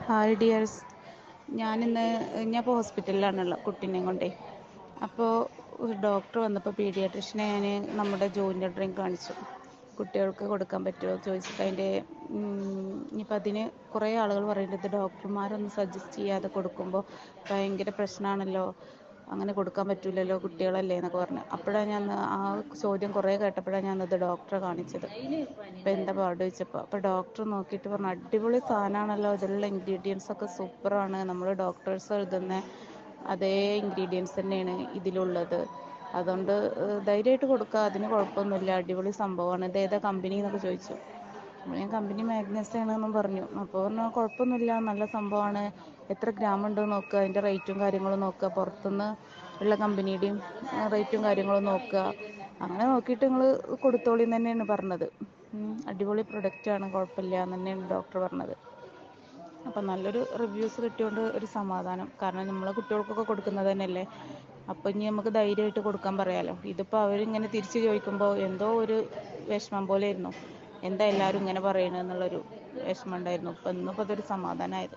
Hi dears. ഞാനിന്ന് ഞാനിപ്പോൾ ഹോസ്പിറ്റലിലാണുള്ളത് കുട്ടീനെയും കൊണ്ടേ. അപ്പോൾ ഒരു ഡോക്ടർ വന്നപ്പോൾ പീഡിയാട്രിഷനെ ഞാൻ നമ്മുടെ ജോയിന്റ് ഡ്രിങ്ക് കാണിച്ചു. കുട്ടികൾക്ക് കൊടുക്കാൻ പറ്റുമോ ചോദിച്ചിട്ട് അതിന്റെ ഇനിയിപ്പോൾ അതിന് കുറേ ആളുകൾ പറയുന്നുണ്ട് ഇത് ഡോക്ടർമാരൊന്നും സജസ്റ്റ് ചെയ്യാതെ കൊടുക്കുമ്പോൾ ഭയങ്കര പ്രശ്നമാണല്ലോ അങ്ങനെ കൊടുക്കാൻ പറ്റൂലല്ലോ കുട്ടികളല്ലേ എന്നൊക്കെ പറഞ്ഞു. അപ്പോഴാണ് ഞാൻ ആ ചോദ്യം കുറേ കേട്ടപ്പോഴാണ് ഞാൻ അത് ഡോക്ടറെ കാണിച്ചത്. അപ്പോൾ എന്താ പാട് ചോദിച്ചപ്പോൾ അപ്പോൾ ഡോക്ടർ നോക്കിയിട്ട് പറഞ്ഞു അടിപൊളി സാധനമാണല്ലോ ഇതിലുള്ള ഇൻഗ്രീഡിയൻസ് ഒക്കെ സൂപ്പറാണ്. നമ്മൾ ഡോക്ടേഴ്സ് എഴുതുന്ന അതേ ഇൻഗ്രീഡിയൻസ് തന്നെയാണ് ഇതിലുള്ളത്. അതുകൊണ്ട് ധൈര്യമായിട്ട് കൊടുക്കുക അതിന് കുഴപ്പമൊന്നുമില്ല അടിപൊളി സംഭവമാണ്. ഇത് ഏതാ കമ്പനി എന്നൊക്കെ ചോദിച്ചു. അപ്പോൾ ഞാൻ കമ്പനി മാഗ്നസ് ആണെന്നും പറഞ്ഞു. അപ്പോൾ പറഞ്ഞു കുഴപ്പമൊന്നുമില്ല നല്ല സംഭവമാണ്. എത്ര ഗ്രാം ഉണ്ട് നോക്കുക അതിന്റെ റേറ്റും കാര്യങ്ങളും നോക്കുക പുറത്തുനിന്ന് ഉള്ള കമ്പനിയുടെയും റേറ്റും കാര്യങ്ങളും നോക്കുക അങ്ങനെ നോക്കിയിട്ട് നിങ്ങൾ കൊടുത്തോളി എന്ന് തന്നെയാണ് പറഞ്ഞത്. അടിപൊളി ആണ്. കുഴപ്പമില്ല എന്ന് തന്നെയാണ് ഡോക്ടർ പറഞ്ഞത്. അപ്പം നല്ലൊരു റിവ്യൂസ് കിട്ടിയോണ്ട് ഒരു സമാധാനം. കാരണം നമ്മളെ കുട്ടികൾക്കൊക്കെ കൊടുക്കുന്നത് തന്നെയല്ലേ. അപ്പം ഇനി നമുക്ക് ധൈര്യമായിട്ട് കൊടുക്കാൻ പറയാമല്ലോ ഇതിപ്പോൾ അവരിങ്ങനെ തിരിച്ചു ചോദിക്കുമ്പോൾ എന്തോ ഒരു വിഷമം പോലെ ആയിരുന്നു. എന്താ എല്ലാവരും ഇങ്ങനെ പറയണെന്നുള്ളൊരു വിഷമം ഉണ്ടായിരുന്നു. ഇപ്പം ഇന്നിപ്പോൾ അതൊരു സമാധാനമായത്.